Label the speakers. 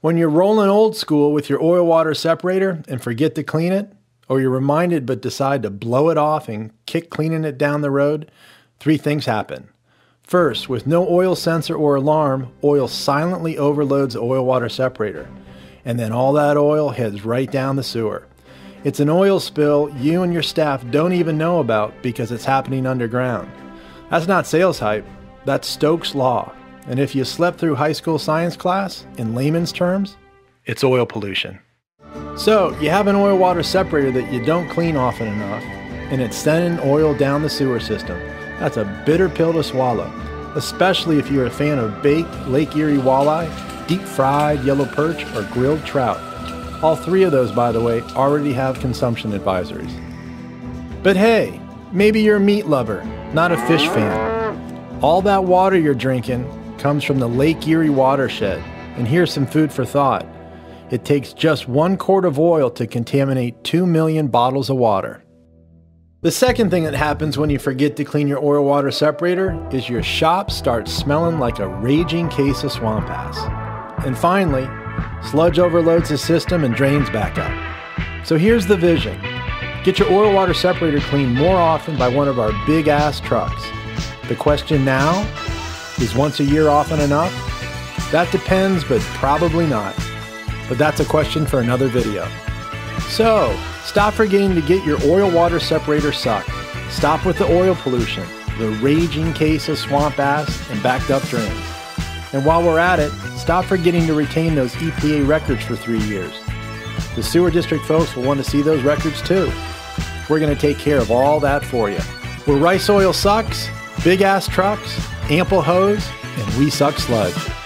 Speaker 1: When you're rolling old school with your oil water separator and forget to clean it, or you're reminded but decide to blow it off and kick cleaning it down the road, three things happen. First, with no oil sensor or alarm, oil silently overloads the oil water separator, and then all that oil heads right down the sewer. It's an oil spill you and your staff don't even know about because it's happening underground. That's not sales hype, that's Stokes' Law. And if you slept through high school science class, in layman's terms, it's oil pollution. So, you have an oil water separator that you don't clean often enough, and it's sending oil down the sewer system. That's a bitter pill to swallow, especially if you're a fan of baked Lake Erie walleye, deep fried yellow perch, or grilled trout. All three of those, by the way, already have consumption advisories. But hey, maybe you're a meat lover, not a fish fan. All that water you're drinking comes from the Lake Erie watershed, and here's some food for thought. It takes just one quart of oil to contaminate 2 million bottles of water. The second thing that happens when you forget to clean your oil water separator is your shop starts smelling like a raging case of swamp ass. And finally, sludge overloads the system and drains back up. So here's the vision get your oil water separator cleaned more often by one of our big ass trucks. The question now is once a year often enough? That depends, but probably not. But that's a question for another video. So, Stop forgetting to get your oil water separator sucked. Stop with the oil pollution, the raging case of swamp ass and backed up drains. And while we're at it, stop forgetting to retain those EPA records for three years. The sewer district folks will want to see those records too. We're going to take care of all that for you. Where Rice Oil sucks, big ass trucks, ample hose, and we suck sludge.